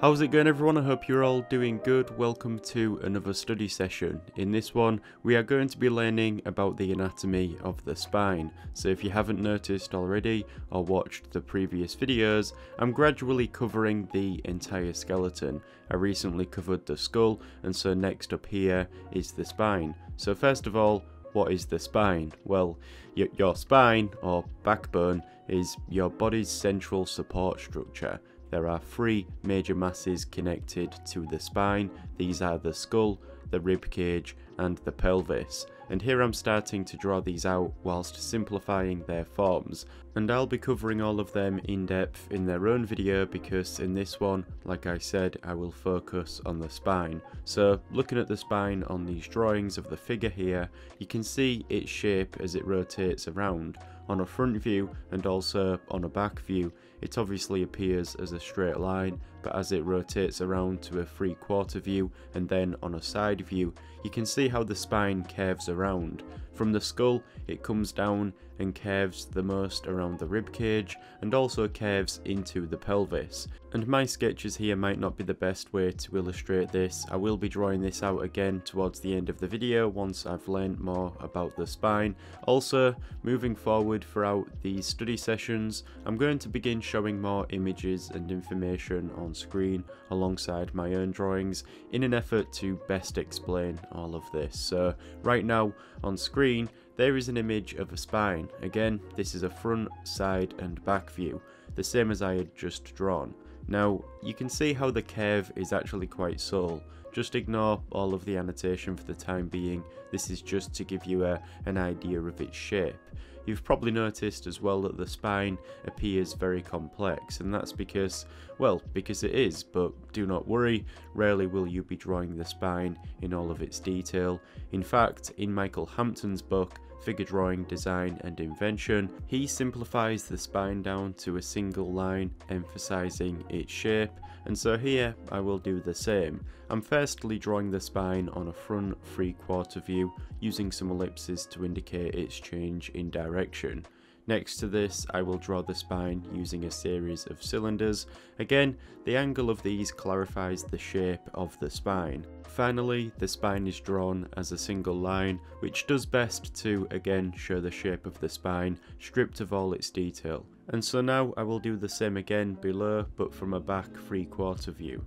How's it going everyone? I hope you're all doing good. Welcome to another study session. In this one, we are going to be learning about the anatomy of the spine. So if you haven't noticed already or watched the previous videos, I'm gradually covering the entire skeleton. I recently covered the skull and so next up here is the spine. So first of all, what is the spine? Well, your spine or backbone is your body's central support structure. There are three major masses connected to the spine. These are the skull, the rib cage and the pelvis. And here I'm starting to draw these out whilst simplifying their forms. And I'll be covering all of them in depth in their own video because in this one, like I said, I will focus on the spine. So looking at the spine on these drawings of the figure here, you can see its shape as it rotates around on a front view and also on a back view it obviously appears as a straight line, but as it rotates around to a three quarter view and then on a side view, you can see how the spine curves around. From the skull, it comes down and curves the most around the rib cage and also curves into the pelvis. And my sketches here might not be the best way to illustrate this. I will be drawing this out again towards the end of the video once I've learned more about the spine. Also, moving forward throughout these study sessions, I'm going to begin showing more images and information on screen alongside my own drawings in an effort to best explain all of this. So right now on screen there is an image of a spine. Again this is a front, side and back view, the same as I had just drawn. Now you can see how the curve is actually quite subtle. Just ignore all of the annotation for the time being, this is just to give you a, an idea of its shape. You've probably noticed as well that the spine appears very complex and that's because, well, because it is, but do not worry, rarely will you be drawing the spine in all of its detail. In fact, in Michael Hampton's book, figure drawing, design and invention, he simplifies the spine down to a single line, emphasizing its shape, and so here I will do the same. I'm firstly drawing the spine on a front three quarter view, using some ellipses to indicate its change in direction. Next to this, I will draw the spine using a series of cylinders. Again, the angle of these clarifies the shape of the spine. Finally, the spine is drawn as a single line, which does best to, again, show the shape of the spine, stripped of all its detail. And so now I will do the same again below, but from a back three quarter view.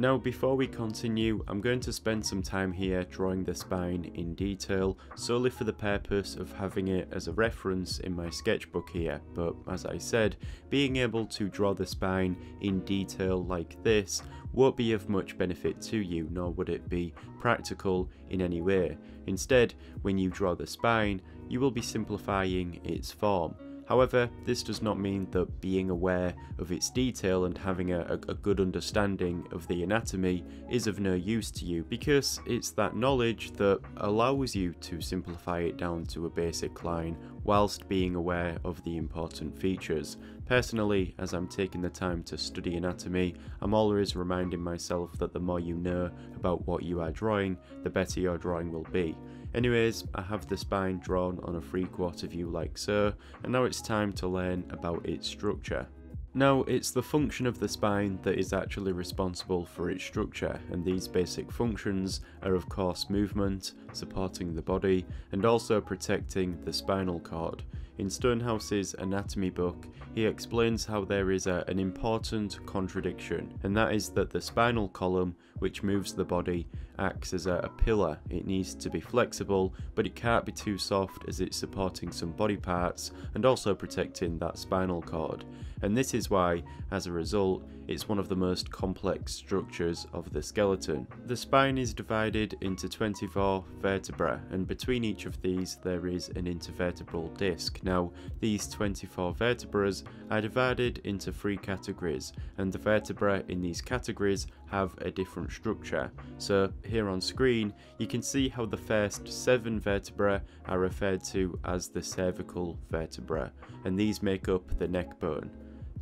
Now before we continue, I'm going to spend some time here drawing the spine in detail, solely for the purpose of having it as a reference in my sketchbook here, but as I said, being able to draw the spine in detail like this won't be of much benefit to you, nor would it be practical in any way. Instead, when you draw the spine, you will be simplifying its form. However, this does not mean that being aware of its detail and having a, a, good understanding of the anatomy is of no use to you because it's that knowledge that allows you to simplify it down to a basic line whilst being aware of the important features. Personally, as I'm taking the time to study anatomy, I'm always reminding myself that the more you know about what you are drawing, the better your drawing will be. Anyways, I have the spine drawn on a three quarter view like so, and now it's time to learn about its structure. Now, it's the function of the spine that is actually responsible for its structure, and these basic functions are of course movement, supporting the body, and also protecting the spinal cord. In Stonehouse's anatomy book, he explains how there is a, an important contradiction, and that is that the spinal column, which moves the body, acts as a, a pillar. It needs to be flexible, but it can't be too soft as it's supporting some body parts and also protecting that spinal cord. And this is why, as a result, it's one of the most complex structures of the skeleton. The spine is divided into 24 vertebrae, and between each of these there is an intervertebral disc. Now, these 24 vertebrae are divided into three categories, and the vertebrae in these categories have a different structure. So here on screen, you can see how the first seven vertebrae are referred to as the cervical vertebra, and these make up the neck bone.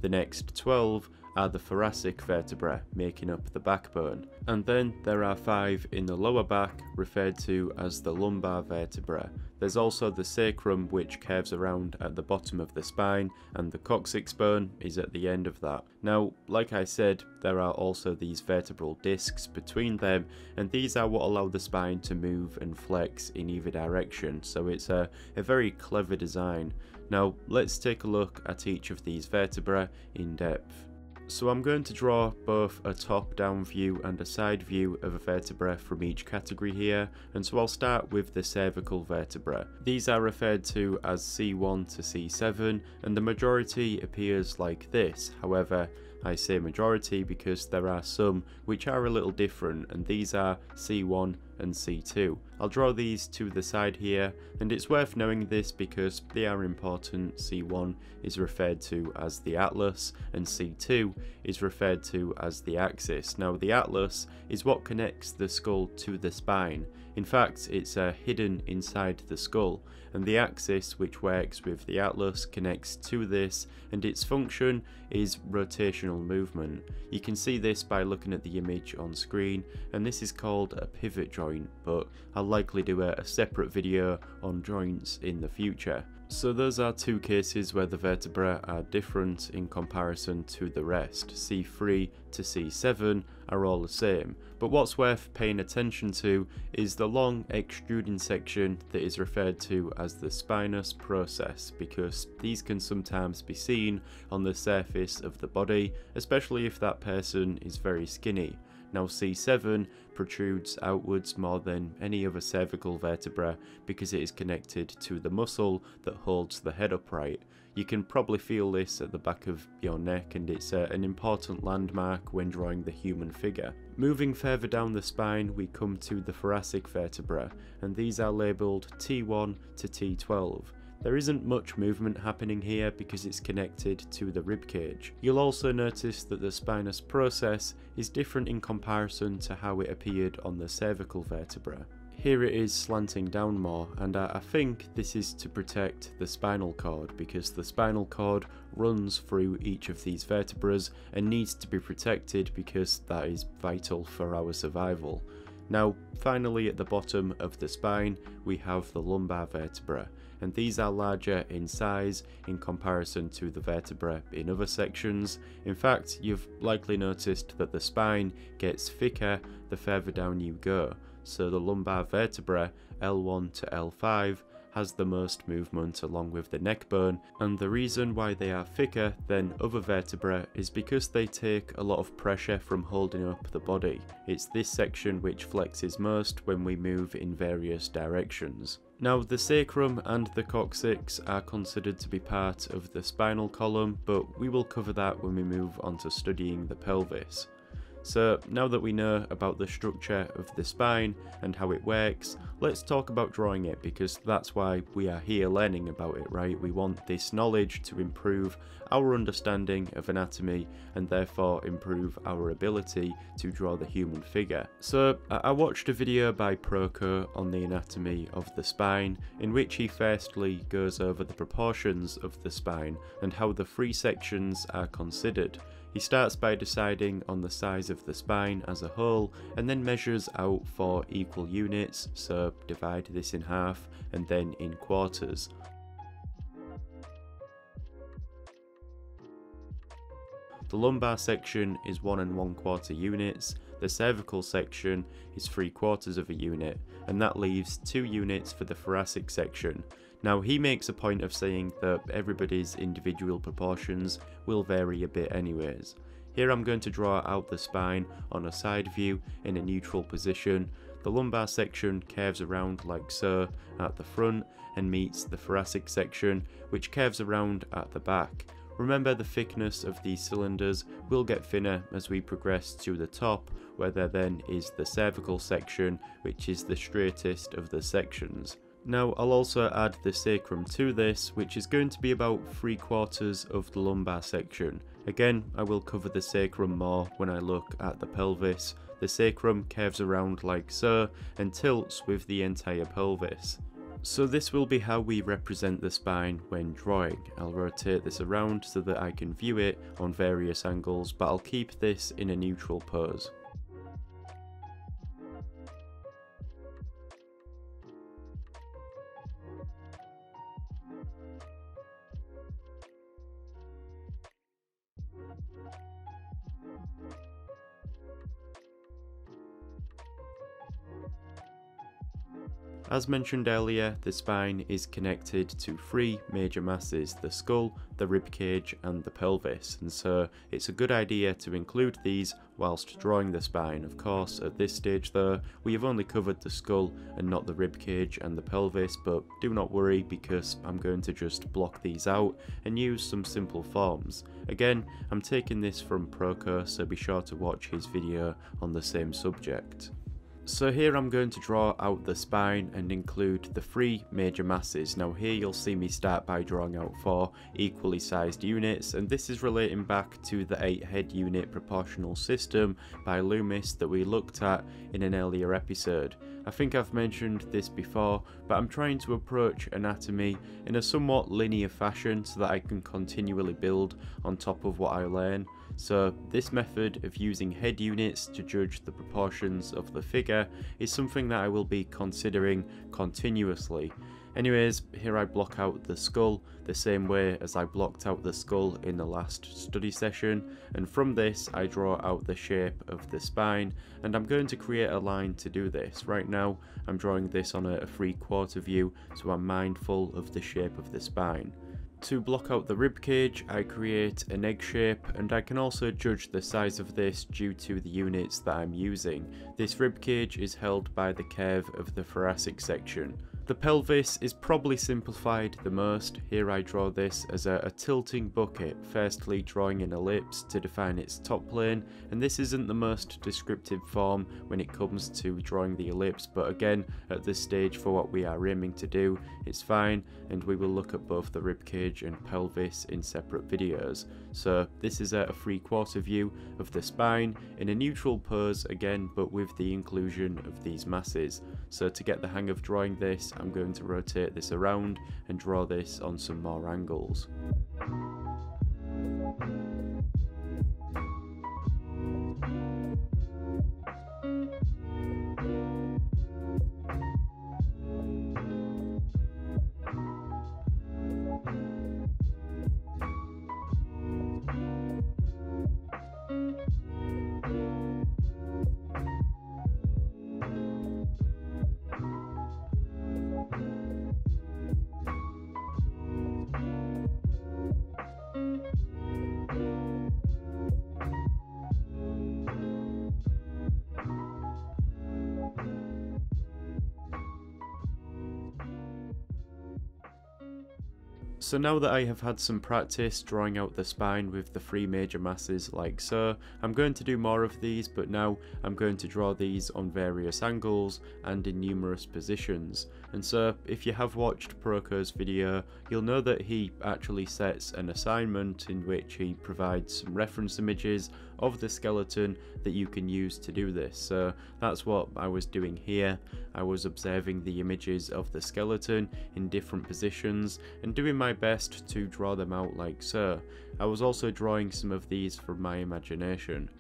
The next 12 are the thoracic vertebrae making up the backbone. And then there are five in the lower back referred to as the lumbar vertebrae. There's also the sacrum which curves around at the bottom of the spine and the coccyx bone is at the end of that. Now, like I said, there are also these vertebral discs between them and these are what allow the spine to move and flex in either direction, so it's a, a very clever design. Now, let's take a look at each of these vertebrae in depth. So I'm going to draw both a top-down view and a side view of a vertebra from each category here, and so I'll start with the cervical vertebra. These are referred to as C1 to C7, and the majority appears like this, however I say majority because there are some which are a little different and these are C1 and C2. I'll draw these to the side here and it's worth knowing this because they are important. C1 is referred to as the atlas and C2 is referred to as the axis. Now the atlas is what connects the skull to the spine. In fact it's uh, hidden inside the skull and the axis which works with the atlas connects to this and its function is rotational movement. You can see this by looking at the image on screen and this is called a pivot joint but I'll likely do a, a separate video on joints in the future. So those are two cases where the vertebrae are different in comparison to the rest. C3 to C7 are all the same, but what's worth paying attention to is the long extruding section that is referred to as the spinous process because these can sometimes be seen on the surface of the body, especially if that person is very skinny. Now C7 protrudes outwards more than any other cervical vertebra because it is connected to the muscle that holds the head upright. You can probably feel this at the back of your neck and it's uh, an important landmark when drawing the human figure. Moving further down the spine we come to the thoracic vertebra and these are labelled T1 to T12. There isn't much movement happening here because it's connected to the ribcage. You'll also notice that the spinous process is different in comparison to how it appeared on the cervical vertebra. Here it is slanting down more and I, think this is to protect the spinal cord because the spinal cord runs through each of these vertebrae and needs to be protected because that is vital for our survival. Now finally at the bottom of the spine we have the lumbar vertebra and these are larger in size in comparison to the vertebrae in other sections. In fact, you've likely noticed that the spine gets thicker the further down you go, so the lumbar vertebra L1 to L5 has the most movement along with the neck bone and the reason why they are thicker than other vertebrae is because they take a lot of pressure from holding up the body. It's this section which flexes most when we move in various directions. Now the sacrum and the coccyx are considered to be part of the spinal column but we will cover that when we move on to studying the pelvis. So now that we know about the structure of the spine and how it works, let's talk about drawing it because that's why we are here learning about it, right? We want this knowledge to improve our understanding of anatomy and therefore improve our ability to draw the human figure. So I watched a video by Proko on the anatomy of the spine in which he firstly goes over the proportions of the spine and how the three sections are considered. He starts by deciding on the size of the spine as a whole and then measures out for equal units, so divide this in half and then in quarters. The lumbar section is 1 and 1 quarter units, the cervical section is 3 quarters of a unit, and that leaves 2 units for the thoracic section, now, he makes a point of saying that everybody's individual proportions will vary a bit anyways. Here I'm going to draw out the spine on a side view in a neutral position. The lumbar section curves around like so at the front and meets the thoracic section which curves around at the back. Remember the thickness of these cylinders will get thinner as we progress to the top where there then is the cervical section which is the straightest of the sections. Now I'll also add the sacrum to this, which is going to be about 3 quarters of the lumbar section. Again, I will cover the sacrum more when I look at the pelvis. The sacrum curves around like so and tilts with the entire pelvis. So this will be how we represent the spine when drawing. I'll rotate this around so that I can view it on various angles, but I'll keep this in a neutral pose. As mentioned earlier, the spine is connected to three major masses, the skull, the ribcage and the pelvis, and so it's a good idea to include these whilst drawing the spine. Of course, at this stage though, we have only covered the skull and not the ribcage and the pelvis, but do not worry because I'm going to just block these out and use some simple forms. Again, I'm taking this from Proko, so be sure to watch his video on the same subject. So here I'm going to draw out the spine and include the three major masses. Now here you'll see me start by drawing out four equally sized units and this is relating back to the 8 head unit proportional system by Loomis that we looked at in an earlier episode. I think I've mentioned this before but I'm trying to approach anatomy in a somewhat linear fashion so that I can continually build on top of what I learn. So this method of using head units to judge the proportions of the figure is something that I will be considering continuously. Anyways, here I block out the skull the same way as I blocked out the skull in the last study session and from this I draw out the shape of the spine and I'm going to create a line to do this. Right now I'm drawing this on a, three quarter view so I'm mindful of the shape of the spine. To block out the ribcage, I create an egg shape and I can also judge the size of this due to the units that I'm using. This ribcage is held by the curve of the thoracic section. The pelvis is probably simplified the most, here I draw this as a, a, tilting bucket, firstly drawing an ellipse to define its top plane, and this isn't the most descriptive form when it comes to drawing the ellipse, but again, at this stage for what we are aiming to do, it's fine, and we will look at both the ribcage and pelvis in separate videos. So this is a three quarter view of the spine in a neutral pose again, but with the inclusion of these masses. So to get the hang of drawing this, I'm going to rotate this around and draw this on some more angles. So now that I have had some practice drawing out the spine with the three major masses like so, I'm going to do more of these but now I'm going to draw these on various angles and in numerous positions. And so if you have watched Proko's video, you'll know that he actually sets an assignment in which he provides some reference images of the skeleton that you can use to do this. So that's what I was doing here. I was observing the images of the skeleton in different positions and doing my best to draw them out like so. I was also drawing some of these from my imagination.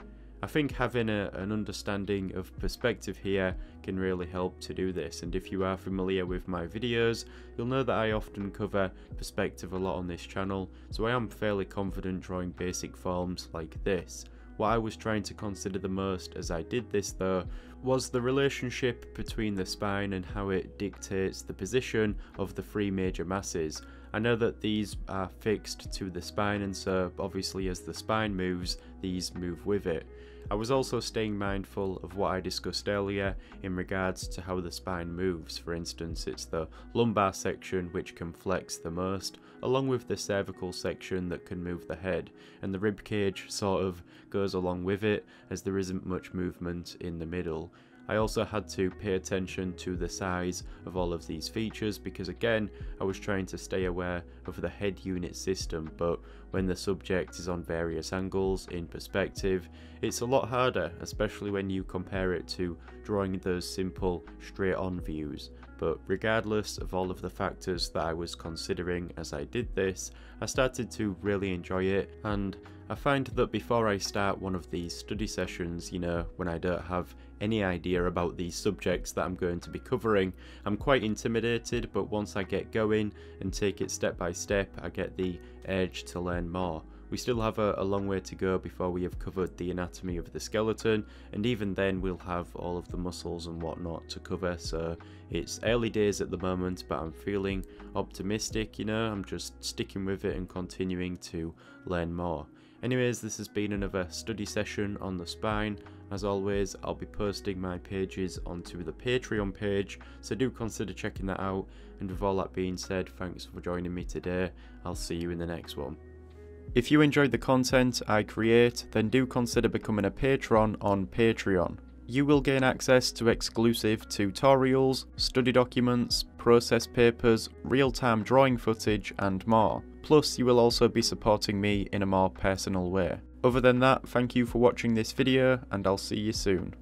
I think having a, an understanding of perspective here can really help to do this and if you are familiar with my videos you'll know that I often cover perspective a lot on this channel so I am fairly confident drawing basic forms like this. What I was trying to consider the most as I did this though was the relationship between the spine and how it dictates the position of the three major masses. I know that these are fixed to the spine and so obviously as the spine moves, these move with it. I was also staying mindful of what I discussed earlier in regards to how the spine moves. For instance, it's the lumbar section which can flex the most, along with the cervical section that can move the head, and the rib cage sort of goes along with it as there isn't much movement in the middle. I also had to pay attention to the size of all of these features because again I was trying to stay aware of the head unit system but when the subject is on various angles in perspective it's a lot harder especially when you compare it to drawing those simple straight on views. but regardless of all of the factors that I was considering as I did this, I started to really enjoy it and I find that before I start one of these study sessions, you know, when I don't have any idea about these subjects that I'm going to be covering, I'm quite intimidated, but once I get going and take it step by step, I get the urge to learn more. We still have a, a, long way to go before we have covered the anatomy of the skeleton, and even then we'll have all of the muscles and whatnot to cover, so it's early days at the moment, but I'm feeling optimistic, you know, I'm just sticking with it and continuing to learn more. Anyways, this has been another study session on the spine. As always, I'll be posting my pages onto the Patreon page, so do consider checking that out. And with all that being said, thanks for joining me today. I'll see you in the next one. If you enjoyed the content I create, then do consider becoming a patron on Patreon. You will gain access to exclusive tutorials, study documents, process papers, real-time drawing footage and more. Plus, you will also be supporting me in a more personal way. Other than that, thank you for watching this video and I'll see you soon.